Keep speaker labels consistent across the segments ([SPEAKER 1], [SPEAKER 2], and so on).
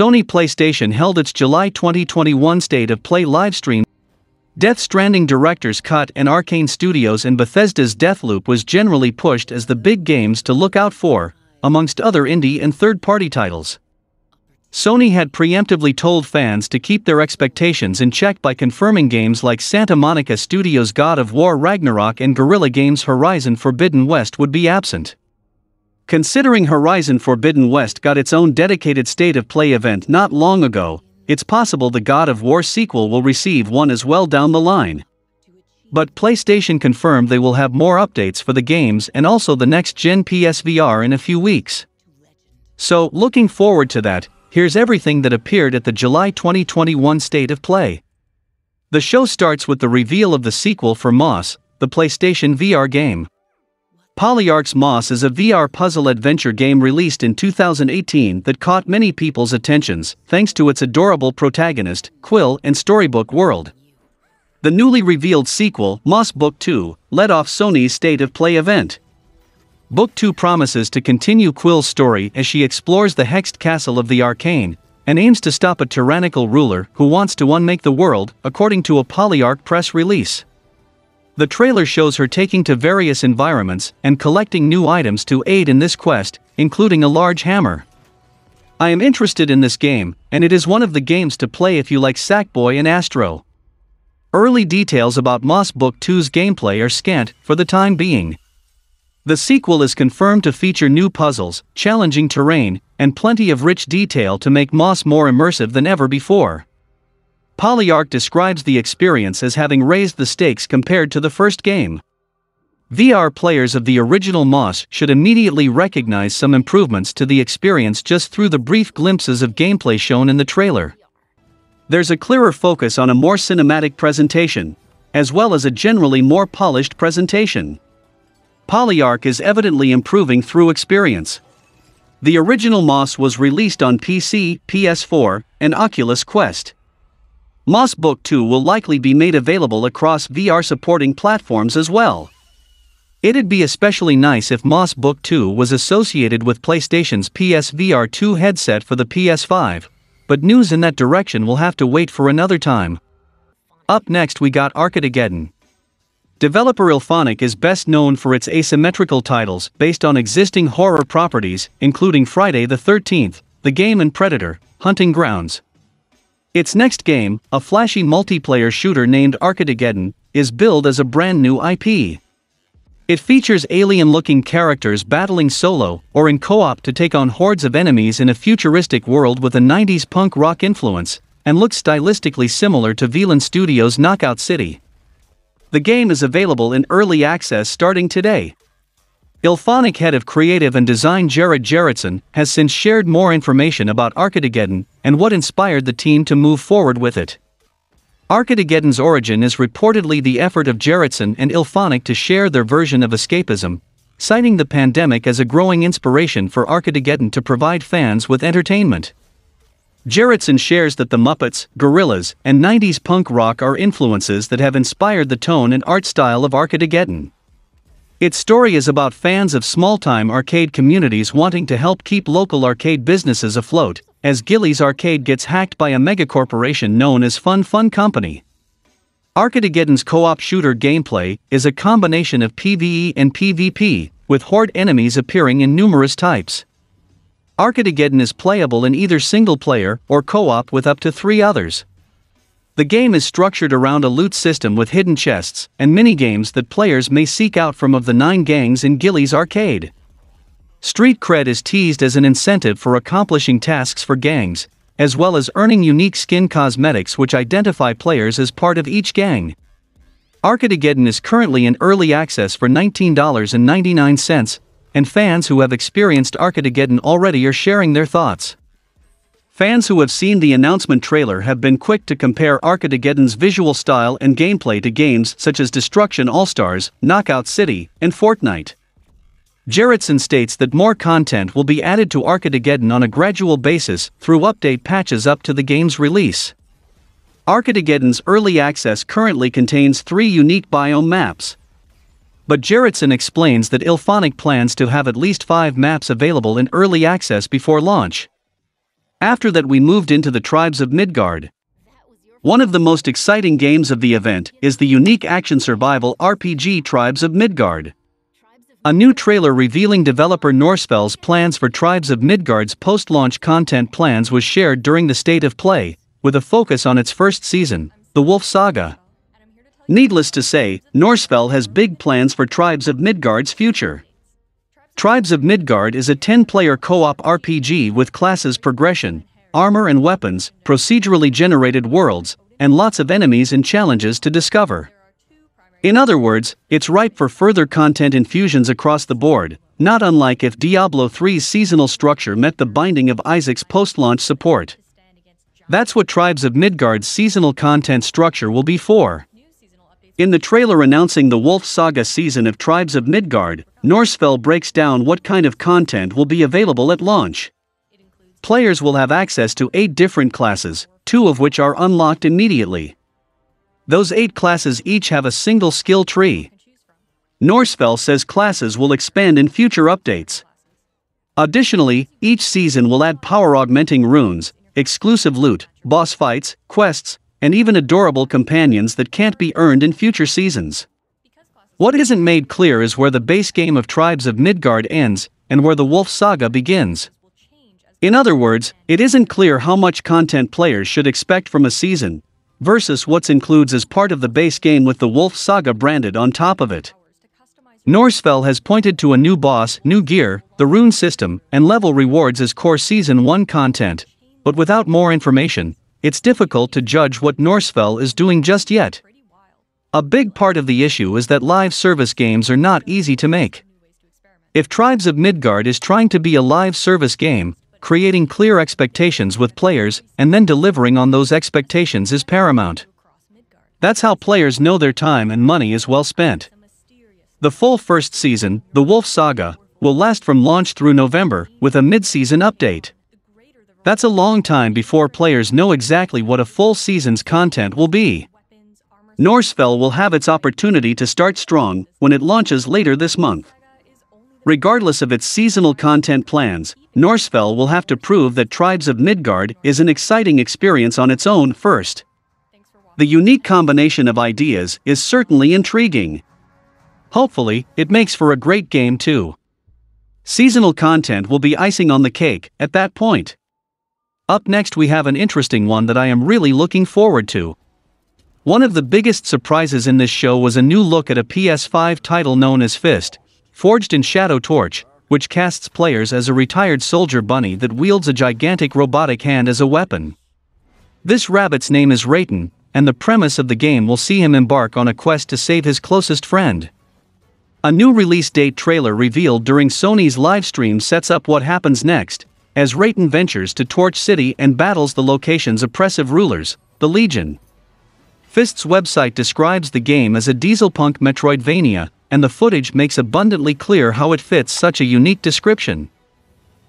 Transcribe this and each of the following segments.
[SPEAKER 1] Sony PlayStation held its July 2021 State of Play livestream. Death Stranding Director's Cut and Arkane Studios and Bethesda's Deathloop was generally pushed as the big games to look out for, amongst other indie and third-party titles. Sony had preemptively told fans to keep their expectations in check by confirming games like Santa Monica Studios' God of War Ragnarok and Guerrilla Games' Horizon Forbidden West would be absent. Considering Horizon Forbidden West got its own dedicated state of play event not long ago, it's possible the God of War sequel will receive one as well down the line. But PlayStation confirmed they will have more updates for the games and also the next gen PSVR in a few weeks. So, looking forward to that, here's everything that appeared at the July 2021 State of Play. The show starts with the reveal of the sequel for Moss, the PlayStation VR game. Polyarch's Moss is a VR puzzle adventure game released in 2018 that caught many people's attentions thanks to its adorable protagonist, Quill, and storybook world. The newly revealed sequel, Moss Book 2, led off Sony's State of Play event. Book 2 promises to continue Quill's story as she explores the hexed castle of the Arcane, and aims to stop a tyrannical ruler who wants to unmake the world, according to a Polyarch press release. The trailer shows her taking to various environments and collecting new items to aid in this quest, including a large hammer. I am interested in this game, and it is one of the games to play if you like Sackboy and Astro. Early details about Moss Book 2's gameplay are scant for the time being. The sequel is confirmed to feature new puzzles, challenging terrain, and plenty of rich detail to make Moss more immersive than ever before. Polyarch describes the experience as having raised the stakes compared to the first game. VR players of the original Moss should immediately recognize some improvements to the experience just through the brief glimpses of gameplay shown in the trailer. There's a clearer focus on a more cinematic presentation, as well as a generally more polished presentation. Polyarch is evidently improving through experience. The original Moss was released on PC, PS4, and Oculus Quest. Moss Book 2 will likely be made available across VR supporting platforms as well. It'd be especially nice if Moss Book 2 was associated with PlayStation's PSVR 2 headset for the PS5, but news in that direction will have to wait for another time. Up next, we got Arcadegeddon. Developer IllFonic is best known for its asymmetrical titles based on existing horror properties, including Friday the 13th, The Game and Predator, Hunting Grounds. Its next game, a flashy multiplayer shooter named Arcadegeddon, is billed as a brand new IP. It features alien looking characters battling solo or in co op to take on hordes of enemies in a futuristic world with a 90s punk rock influence, and looks stylistically similar to Velan Studios' Knockout City. The game is available in early access starting today. IllFonic head of creative and design Jared Gerritzen has since shared more information about Arcadegeddon and what inspired the team to move forward with it. Arcadegeddon's origin is reportedly the effort of Gerritzen and IllFonic to share their version of escapism, citing the pandemic as a growing inspiration for Arcadegeddon to provide fans with entertainment. Gerritzen shares that the Muppets, Gorillaz, and 90s punk rock are influences that have inspired the tone and art style of Arcadegeddon. Its story is about fans of small-time arcade communities wanting to help keep local arcade businesses afloat, as Gilley's Arcade gets hacked by a megacorporation known as Fun Fun Company. Arcadegeddon's co-op shooter gameplay is a combination of PvE and PvP, with horde enemies appearing in numerous types. Arcadegeddon is playable in either single player or co op with up to three others. The game is structured around a loot system with hidden chests and minigames that players may seek out from of the nine gangs in Gilley's arcade. Street cred is teased as an incentive for accomplishing tasks for gangs, as well as earning unique skin cosmetics which identify players as part of each gang. Arcadegeddon is currently in early access for $19.99, and fans who have experienced Arcadegeddon already are sharing their thoughts. Fans who have seen the announcement trailer have been quick to compare Arcadegeddon's visual style and gameplay to games such as Destruction All-Stars, Knockout City, and Fortnite. Gerritzen states that more content will be added to Arcadegeddon on a gradual basis through update patches up to the game's release. Arcadegeddon's early access currently contains three unique biome maps, but Gerritzen explains that IllFonic plans to have at least five maps available in early access before launch. After that, we moved into the Tribes of Midgard. One of the most exciting games of the event is the unique action survival RPG Tribes of Midgard. A new trailer revealing developer Norsfell's plans for Tribes of Midgard's post launch content plans was shared during the State of Play, with a focus on its first season, The Wolf Saga. Needless to say, Norsfell has big plans for Tribes of Midgard's future. Tribes of Midgard is a 10 player co op RPG with classes progression, armor and weapons, procedurally generated worlds, and lots of enemies and challenges to discover. In other words, it's ripe for further content infusions across the board, not unlike if Diablo 3's seasonal structure met the binding of Isaac's post launch support. That's what Tribes of Midgard's seasonal content structure will be for. In the trailer announcing the Wolf Saga season of Tribes of Midgard, Norsfell breaks down what kind of content will be available at launch. Players will have access to eight different classes, two of which are unlocked immediately. Those eight classes each have a single skill tree. Norsfell says classes will expand in future updates. Additionally, each season will add power augmenting runes, exclusive loot, boss fights, quests, and even adorable companions that can't be earned in future seasons. What isn't made clear is where the base game of Tribes of Midgard ends and where the Wolf Saga begins. In other words, it isn't clear how much content players should expect from a season, versus what's includes as part of the base game with the Wolf Saga branded on top of it. Norsfell has pointed to a new boss, new gear, the rune system, and level rewards as core Season 1 content, but without more information, it's difficult to judge what Norsfell is doing just yet. A big part of the issue is that live service games are not easy to make. If Tribes of Midgard is trying to be a live service game, creating clear expectations with players and then delivering on those expectations is paramount. That's how players know their time and money is well spent. The full first season, The Wolf Saga, will last from launch through November, with a mid season update. That's a long time before players know exactly what a full season's content will be. Norsfell will have its opportunity to start strong when it launches later this month. Regardless of its seasonal content plans, Norsfell will have to prove that Tribes of Midgard is an exciting experience on its own first. The unique combination of ideas is certainly intriguing. Hopefully, it makes for a great game too. Seasonal content will be icing on the cake at that point. Up next, we have an interesting one that I am really looking forward to. One of the biggest surprises in this show was a new look at a PS5 title known as Fist, forged in Shadow Torch, which casts players as a retired soldier bunny that wields a gigantic robotic hand as a weapon. This rabbit's name is Rayton, and the premise of the game will see him embark on a quest to save his closest friend. A new release date trailer revealed during Sony's livestream sets up what happens next, as Rayton ventures to Torch City and battles the location's oppressive rulers, the Legion. Fist's website describes the game as a dieselpunk Metroidvania, and the footage makes abundantly clear how it fits such a unique description.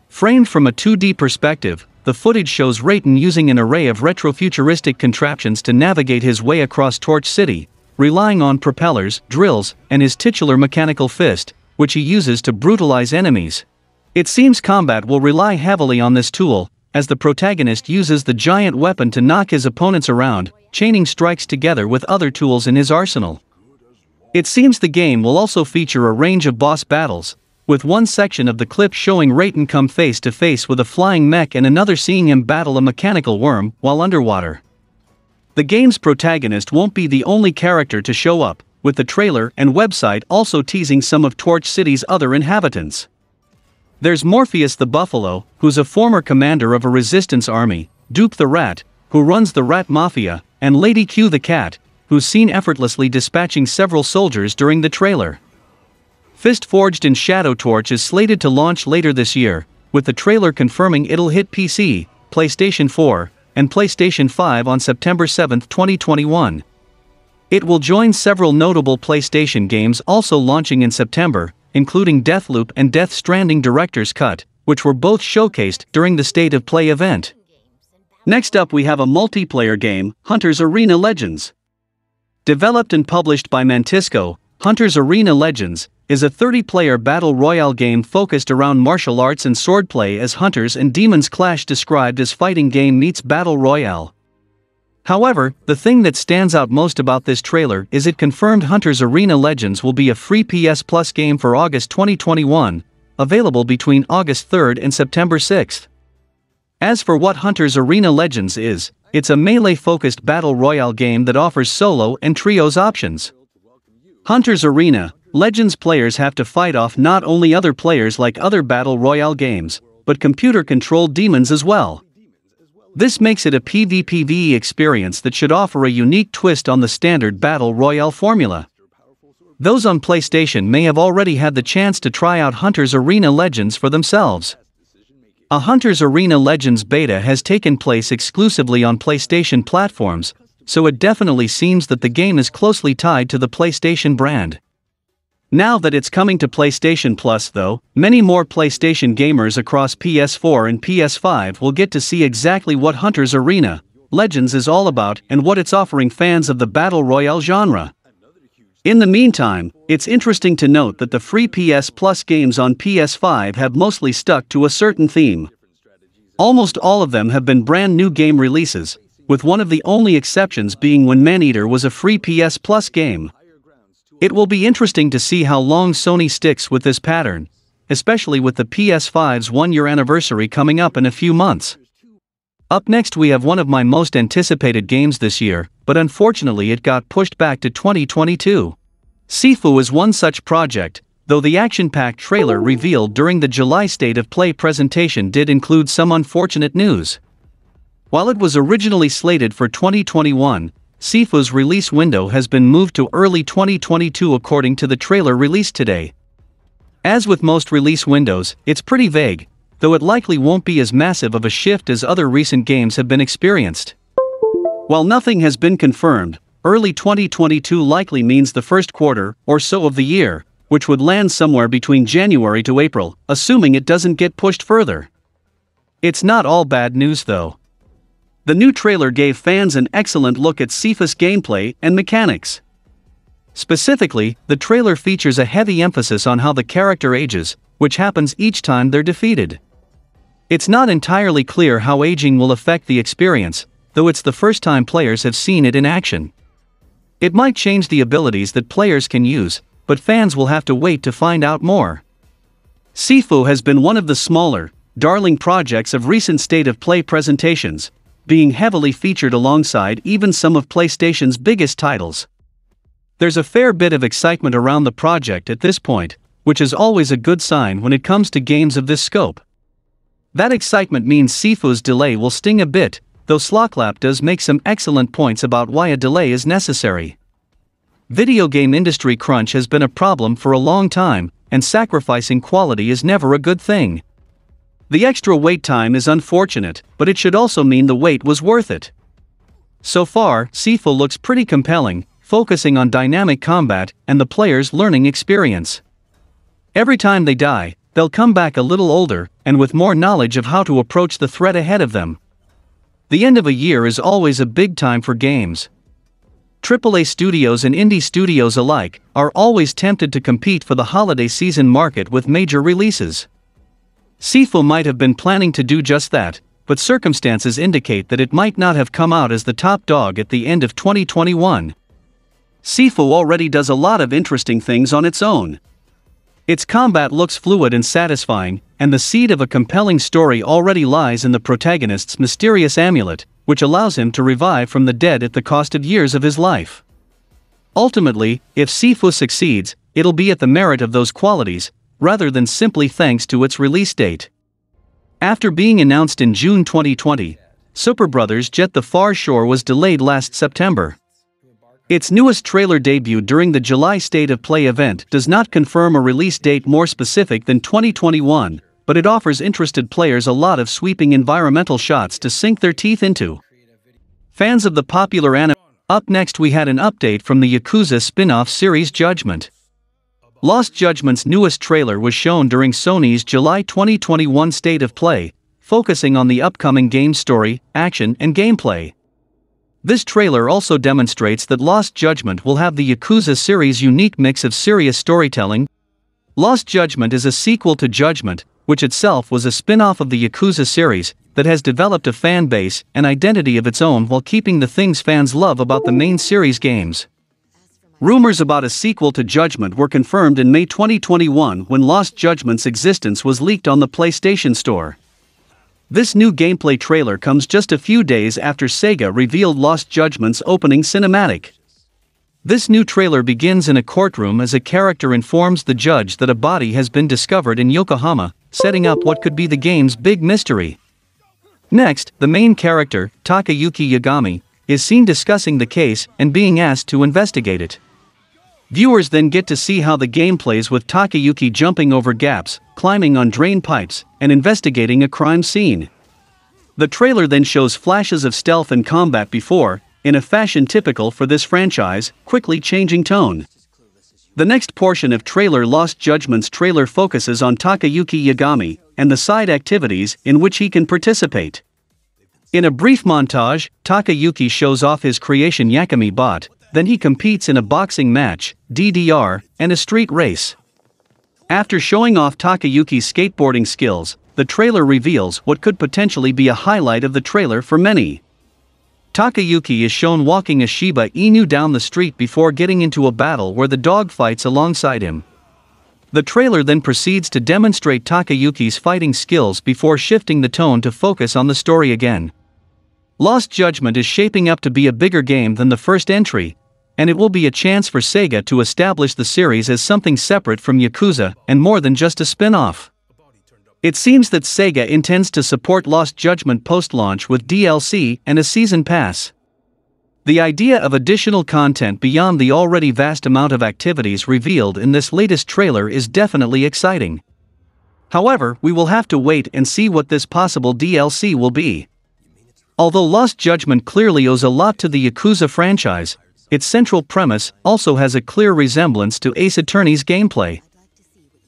[SPEAKER 1] Framed from a 2D perspective, the footage shows Rayton using an array of retrofuturistic contraptions to navigate his way across Torch City, relying on propellers, drills, and his titular mechanical fist, which he uses to brutalize enemies. It seems combat will rely heavily on this tool, as the protagonist uses the giant weapon to knock his opponents around, chaining strikes together with other tools in his arsenal. It seems the game will also feature a range of boss battles, with one section of the clip showing Rayton come face to face with a flying mech and another seeing him battle a mechanical worm while underwater. The game's protagonist won't be the only character to show up, with the trailer and website also teasing some of Torch City's other inhabitants. There's Morpheus the Buffalo, who's a former commander of a resistance army, Dupe the Rat, who runs the Rat Mafia, and Lady Q the Cat, who's seen effortlessly dispatching several soldiers during the trailer. Fist Forged in Shadow Torch is slated to launch later this year, with the trailer confirming it'll hit PC, PlayStation 4, and PlayStation 5 on September 7, 2021. It will join several notable PlayStation games also launching in September, including Deathloop and Death Stranding Director's Cut, which were both showcased during the State of Play event. Next up, we have a multiplayer game, Hunter's Arena Legends. Developed and published by Mantisco, Hunter's Arena Legends is a 30-player battle royale game focused around martial arts and swordplay as hunters and demons clash described as fighting game meets battle royale. However, the thing that stands out most about this trailer is it confirmed Hunters Arena Legends will be a free PS Plus game for August 2021, available between August 3rd and September 6th. As for what Hunters Arena Legends is, it's a melee-focused battle royale game that offers solo and trios options. Hunters Arena Legends players have to fight off not only other players like other battle royale games, but computer-controlled demons as well. This makes it a PvPvE experience that should offer a unique twist on the standard Battle Royale formula. Those on PlayStation may have already had the chance to try out Hunter's Arena Legends for themselves. A Hunter's Arena Legends beta has taken place exclusively on PlayStation platforms, so it definitely seems that the game is closely tied to the PlayStation brand. Now that it's coming to PlayStation Plus, though, many more PlayStation gamers across PS4 and PS5 will get to see exactly what Hunter's Arena Legends is all about and what it's offering fans of the Battle Royale genre. In the meantime, it's interesting to note that the free PS Plus games on PS5 have mostly stuck to a certain theme. Almost all of them have been brand new game releases, with one of the only exceptions being when Maneater was a free PS Plus game. It will be interesting to see how long Sony sticks with this pattern, especially with the PS5's one year anniversary coming up in a few months. Up next, we have one of my most anticipated games this year, but unfortunately, it got pushed back to 2022. Sifu is one such project, though the action packed trailer revealed during the July State of Play presentation did include some unfortunate news. While it was originally slated for 2021, Sifu's release window has been moved to early 2022 according to the trailer released today. As with most release windows, it's pretty vague, though it likely won't be as massive of a shift as other recent games have been experienced. While nothing has been confirmed, early 2022 likely means the first quarter or so of the year, which would land somewhere between January to April, assuming it doesn't get pushed further. It's not all bad news though. The new trailer gave fans an excellent look at Sifu's gameplay and mechanics. Specifically, the trailer features a heavy emphasis on how the character ages, which happens each time they're defeated. It's not entirely clear how aging will affect the experience, though it's the first time players have seen it in action. It might change the abilities that players can use, but fans will have to wait to find out more. Sifu has been one of the smaller, darling projects of recent state of play presentations, being heavily featured alongside even some of PlayStation's biggest titles. There's a fair bit of excitement around the project at this point, which is always a good sign when it comes to games of this scope. That excitement means Sifu's delay will sting a bit, though Sloclap does make some excellent points about why a delay is necessary. Video game industry crunch has been a problem for a long time, and sacrificing quality is never a good thing. The extra wait time is unfortunate, but it should also mean the wait was worth it. So far, Sifu looks pretty compelling, focusing on dynamic combat and the player's learning experience. Every time they die, they'll come back a little older and with more knowledge of how to approach the threat ahead of them. The end of a year is always a big time for games. AAA studios and indie studios alike are always tempted to compete for the holiday season market with major releases. Sifu might have been planning to do just that, but circumstances indicate that it might not have come out as the top dog at the end of 2021. Sifu already does a lot of interesting things on its own. Its combat looks fluid and satisfying, and the seed of a compelling story already lies in the protagonist's mysterious amulet, which allows him to revive from the dead at the cost of years of his life. Ultimately, if Sifu succeeds, it'll be at the merit of those qualities, rather than simply thanks to its release date. After being announced in June 2020, Superbrothers Jett the Far Shore was delayed last September. Its newest trailer debut during the July State of Play event does not confirm a release date more specific than 2021, but it offers interested players a lot of sweeping environmental shots to sink their teeth into. Fans of the popular anime. Up next, we had an update from the Yakuza spin off series Judgment. Lost Judgment's newest trailer was shown during Sony's July 2021 State of Play, focusing on the upcoming game's story, action, and gameplay. This trailer also demonstrates that Lost Judgment will have the Yakuza series' unique mix of serious storytelling, Lost Judgment is a sequel to Judgment, which itself was a spin off of the Yakuza series that has developed a fan base and identity of its own while keeping the things fans love about the main series games. Rumors about a sequel to Judgment were confirmed in May 2021 when Lost Judgment's existence was leaked on the PlayStation Store. This new gameplay trailer comes just a few days after Sega revealed Lost Judgment's opening cinematic. This new trailer begins in a courtroom as a character informs the judge that a body has been discovered in Yokohama, setting up what could be the game's big mystery. Next, the main character, Takayuki Yagami, is seen discussing the case and being asked to investigate it. Viewers then get to see how the game plays with Takayuki jumping over gaps, climbing on drain pipes, and investigating a crime scene. The trailer then shows flashes of stealth and combat before, in a fashion typical for this franchise, quickly changing tone. The next portion of trailer Lost Judgment's trailer focuses on Takayuki Yagami and the side activities in which he can participate. In a brief montage, Takayuki shows off his creation Yakami bot, then he competes in a boxing match, DDR, and a street race. After showing off Takayuki's skateboarding skills, the trailer reveals what could potentially be a highlight of the trailer for many. Takayuki is shown walking a Shiba Inu down the street before getting into a battle where the dog fights alongside him. The trailer then proceeds to demonstrate Takayuki's fighting skills before shifting the tone to focus on the story again. Lost Judgment is shaping up to be a bigger game than the first entry, and it will be a chance for Sega to establish the series as something separate from Yakuza and more than just a spin off. It seems that Sega intends to support Lost Judgment post launch with DLC and a season pass. The idea of additional content beyond the already vast amount of activities revealed in this latest trailer is definitely exciting. However, we will have to wait and see what this possible DLC will be. Although Lost Judgment clearly owes a lot to the Yakuza franchise, its central premise also has a clear resemblance to Ace Attorney's gameplay.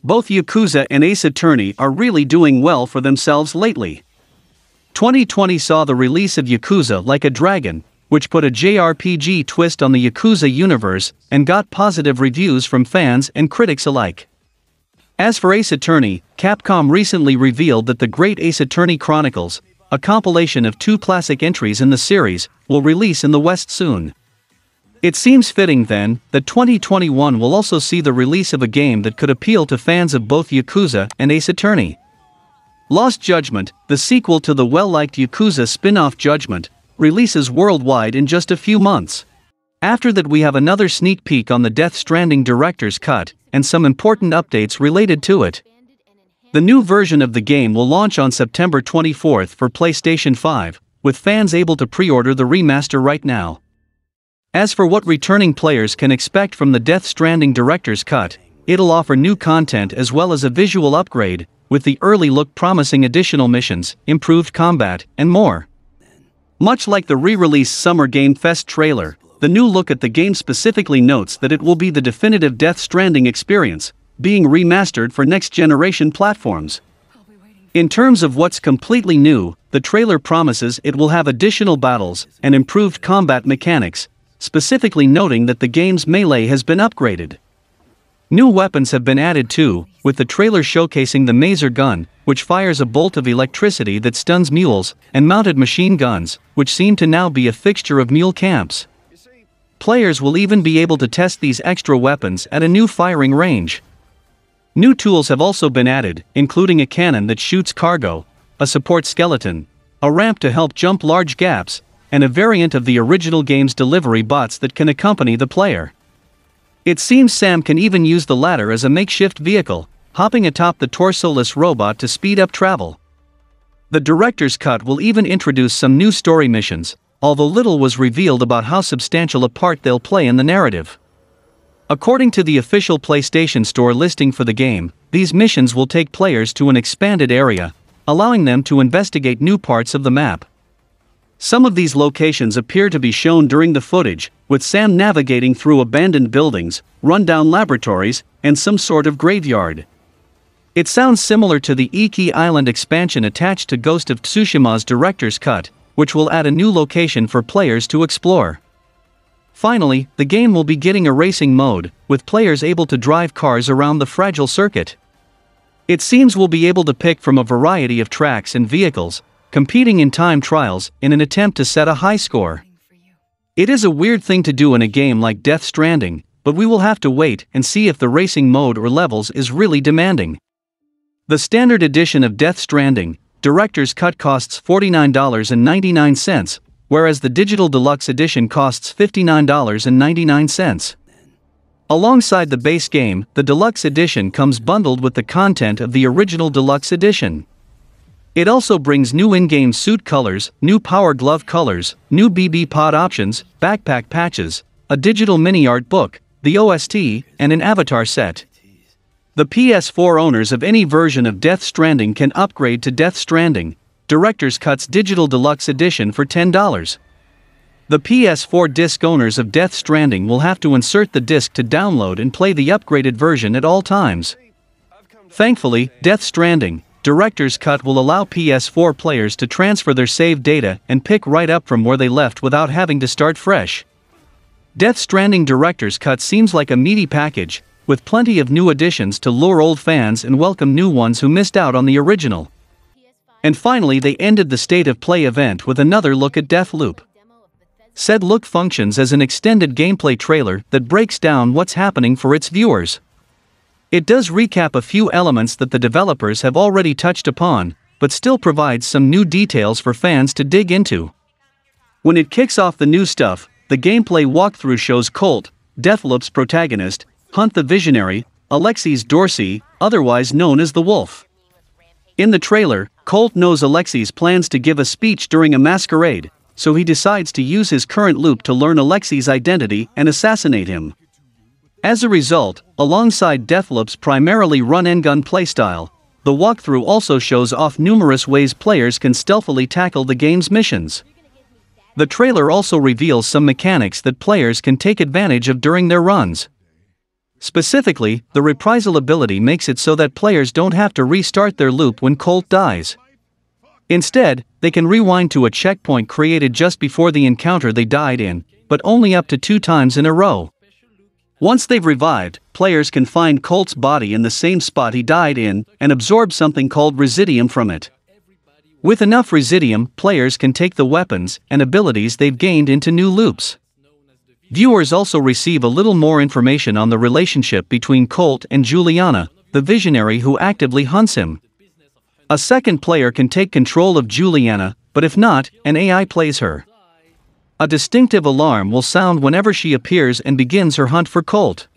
[SPEAKER 1] Both Yakuza and Ace Attorney are really doing well for themselves lately. 2020 saw the release of Yakuza Like a Dragon, which put a JRPG twist on the Yakuza universe and got positive reviews from fans and critics alike. As for Ace Attorney, Capcom recently revealed that the Great Ace Attorney Chronicles, a compilation of two classic entries in the series, will release in the West soon. It seems fitting then that 2021 will also see the release of a game that could appeal to fans of both Yakuza and Ace Attorney. Lost Judgment, the sequel to the well liked Yakuza spin off Judgment, releases worldwide in just a few months. After that, we have another sneak peek on the Death Stranding director's cut and some important updates related to it. The new version of the game will launch on September 24th for PlayStation 5, with fans able to pre order the remaster right now. As for what returning players can expect from the Death Stranding Director's Cut, it'll offer new content as well as a visual upgrade, with the early look promising additional missions, improved combat, and more. Much like the re release Summer Game Fest trailer, the new look at the game specifically notes that it will be the definitive Death Stranding experience, being remastered for next generation platforms. In terms of what's completely new, the trailer promises it will have additional battles and improved combat mechanics, specifically noting that the game's melee has been upgraded. New weapons have been added too, with the trailer showcasing the Maser gun, which fires a bolt of electricity that stuns mules, and mounted machine guns, which seem to now be a fixture of mule camps. Players will even be able to test these extra weapons at a new firing range. New tools have also been added, including a cannon that shoots cargo, a support skeleton, a ramp to help jump large gaps, and a variant of the original game's delivery bots that can accompany the player. It seems Sam can even use the latter as a makeshift vehicle, hopping atop the torsoless robot to speed up travel. The director's cut will even introduce some new story missions, although little was revealed about how substantial a part they'll play in the narrative. According to the official PlayStation Store listing for the game, these missions will take players to an expanded area, allowing them to investigate new parts of the map. Some of these locations appear to be shown during the footage, with Sam navigating through abandoned buildings, rundown laboratories, and some sort of graveyard. It sounds similar to the Iki Island expansion attached to Ghost of Tsushima's director's cut, which will add a new location for players to explore. Finally, the game will be getting a racing mode, with players able to drive cars around the fragile circuit. It seems we'll be able to pick from a variety of tracks and vehicles, competing in time trials in an attempt to set a high score. It is a weird thing to do in a game like Death Stranding, but we will have to wait and see if the racing mode or levels is really demanding. The standard edition of Death Stranding, Director's Cut costs $49.99, whereas the digital deluxe edition costs $59.99. Alongside the base game, the deluxe edition comes bundled with the content of the original deluxe edition. It also brings new in-game suit colors, new power glove colors, new BB pod options, backpack patches, a digital mini art book, the OST, and an avatar set. The PS4 owners of any version of Death Stranding can upgrade to Death Stranding, Director's Cut's Digital Deluxe Edition for $10. The PS4 disc owners of Death Stranding will have to insert the disc to download and play the upgraded version at all times. Thankfully, Death Stranding, Director's Cut will allow PS4 players to transfer their saved data and pick right up from where they left without having to start fresh. Death Stranding Director's Cut seems like a meaty package, with plenty of new additions to lure old fans and welcome new ones who missed out on the original. And finally, they ended the State of Play event with another look at Deathloop. Said look functions as an extended gameplay trailer that breaks down what's happening for its viewers. It does recap a few elements that the developers have already touched upon, but still provides some new details for fans to dig into. When it kicks off the new stuff, the gameplay walkthrough shows Colt, Deathloop's protagonist, hunt the visionary, Aleksis Dorsey, otherwise known as the Wolf. In the trailer, Colt knows Aleksis plans to give a speech during a masquerade, so he decides to use his current loop to learn Aleksis' identity and assassinate him. As a result, alongside Deathloop's primarily run-and-gun playstyle, the walkthrough also shows off numerous ways players can stealthily tackle the game's missions. The trailer also reveals some mechanics that players can take advantage of during their runs. Specifically, the reprisal ability makes it so that players don't have to restart their loop when Colt dies. Instead, they can rewind to a checkpoint created just before the encounter they died in, but only up to two times in a row. Once they've revived, players can find Colt's body in the same spot he died in and absorb something called residuum from it. With enough residuum, players can take the weapons and abilities they've gained into new loops. Viewers also receive a little more information on the relationship between Colt and Julianna, the visionary who actively hunts him. A second player can take control of Julianna, but if not, an AI plays her. A distinctive alarm will sound whenever she appears and begins her hunt for Colt.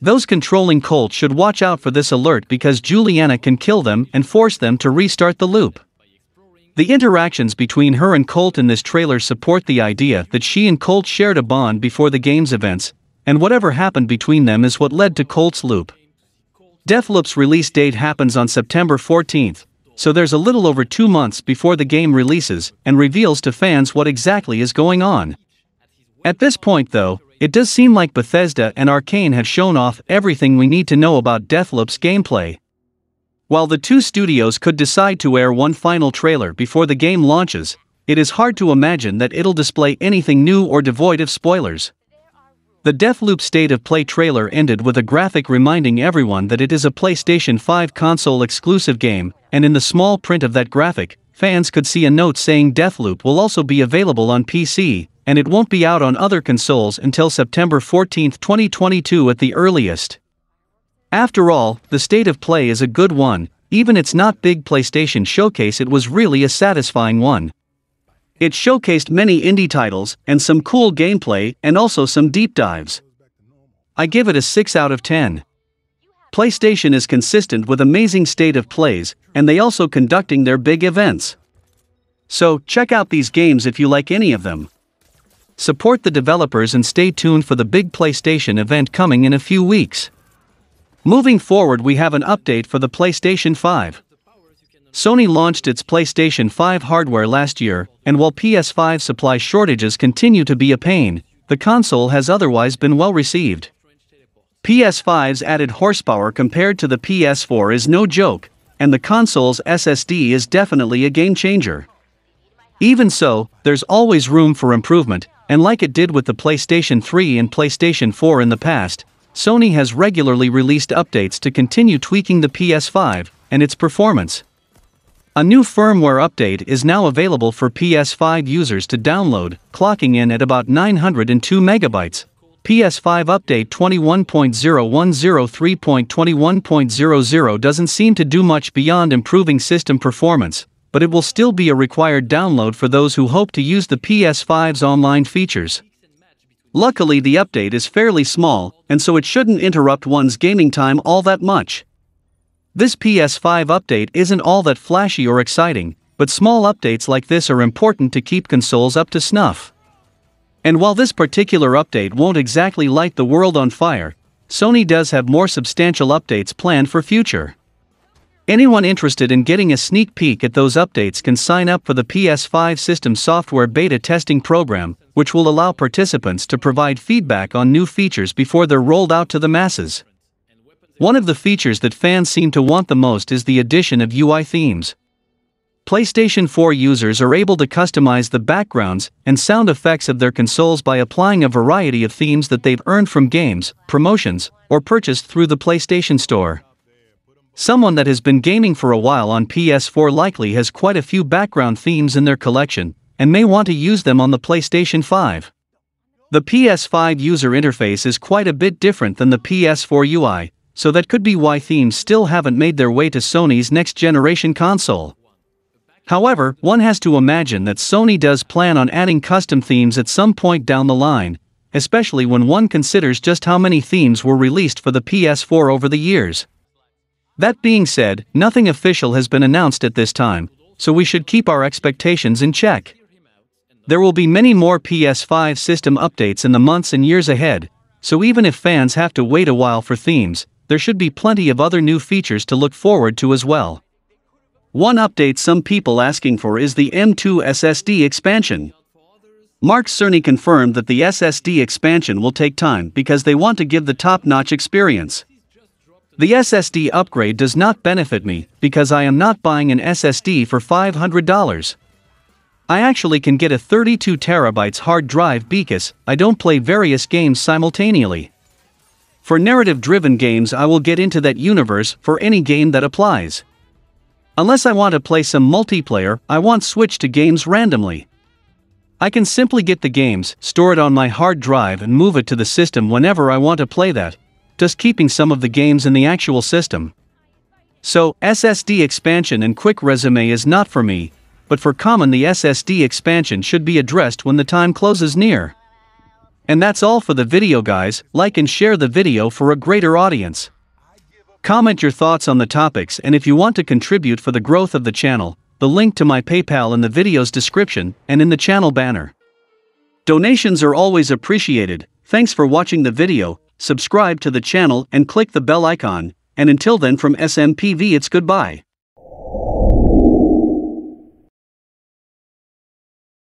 [SPEAKER 1] Those controlling Colt should watch out for this alert because Julianna can kill them and force them to restart the loop. The interactions between her and Colt in this trailer support the idea that she and Colt shared a bond before the game's events, and whatever happened between them is what led to Colt's loop. Deathloop's release date happens on September 14th, so there's a little over two months before the game releases and reveals to fans what exactly is going on. At this point, though, it does seem like Bethesda and Arkane have shown off everything we need to know about Deathloop's gameplay. While the two studios could decide to air one final trailer before the game launches, it is hard to imagine that it'll display anything new or devoid of spoilers. The Deathloop State of Play trailer ended with a graphic reminding everyone that it is a PlayStation 5 console exclusive game, and in the small print of that graphic, fans could see a note saying Deathloop will also be available on PC, and it won't be out on other consoles until September 14, 2022 at the earliest. After all, the State of Play is a good one, even its not big PlayStation showcase it was really a satisfying one. It showcased many indie titles and some cool gameplay and also some deep dives. I give it a 6 out of 10. PlayStation is consistent with amazing state of plays, and they also conducting their big events. So, check out these games if you like any of them. Support the developers and stay tuned for the big PlayStation event coming in a few weeks. Moving forward, we have an update for the PlayStation 5. Sony launched its PlayStation 5 hardware last year, and while PS5 supply shortages continue to be a pain, the console has otherwise been well received. PS5's added horsepower compared to the PS4 is no joke, and the console's SSD is definitely a game changer. Even so, there's always room for improvement, and like it did with the PlayStation 3 and PlayStation 4 in the past, Sony has regularly released updates to continue tweaking the PS5 and its performance. A new firmware update is now available for PS5 users to download, clocking in at about 902 megabytes. PS5 update 21.0103.21.00 doesn't seem to do much beyond improving system performance, but it will still be a required download for those who hope to use the PS5's online features. Luckily, the update is fairly small, and so it shouldn't interrupt one's gaming time all that much. This PS5 update isn't all that flashy or exciting, but small updates like this are important to keep consoles up to snuff. And while this particular update won't exactly light the world on fire, Sony does have more substantial updates planned for future. Anyone interested in getting a sneak peek at those updates can sign up for the PS5 System Software Beta Testing Program, which will allow participants to provide feedback on new features before they're rolled out to the masses. One of the features that fans seem to want the most is the addition of UI themes. PlayStation 4 users are able to customize the backgrounds and sound effects of their consoles by applying a variety of themes that they've earned from games, promotions, or purchased through the PlayStation Store. Someone that has been gaming for a while on PS4 likely has quite a few background themes in their collection and may want to use them on the PlayStation 5. The PS5 user interface is quite a bit different than the PS4 UI, so that could be why themes still haven't made their way to Sony's next generation console. However, one has to imagine that Sony does plan on adding custom themes at some point down the line, especially when one considers just how many themes were released for the PS4 over the years. That being said, nothing official has been announced at this time, so we should keep our expectations in check. There will be many more PS5 system updates in the months and years ahead, so even if fans have to wait a while for themes, there should be plenty of other new features to look forward to as well. One update some people asking for is the M2 SSD expansion. Mark Cerny confirmed that the SSD expansion will take time because they want to give the top-notch experience. The SSD upgrade does not benefit me because I am not buying an SSD for $500. I actually can get a 32 terabytes hard drive because I don't play various games simultaneously. For narrative driven games, I will get into that universe for any game that applies. Unless I want to play some multiplayer, I won't switch to games randomly. I can simply get the games, store it on my hard drive, and move it to the system whenever I want to play that, just keeping some of the games in the actual system. So, SSD expansion and quick resume is not for me, but for common, the SSD expansion should be addressed when the time closes near. And that's all for the video guys, like and share the video for a greater audience. Comment your thoughts on the topics and if you want to contribute for the growth of the channel, the link to my PayPal in the video's description and in the channel banner. Donations are always appreciated, thanks for watching the video, subscribe to the channel and click the bell icon, and until then from SMPV it's goodbye.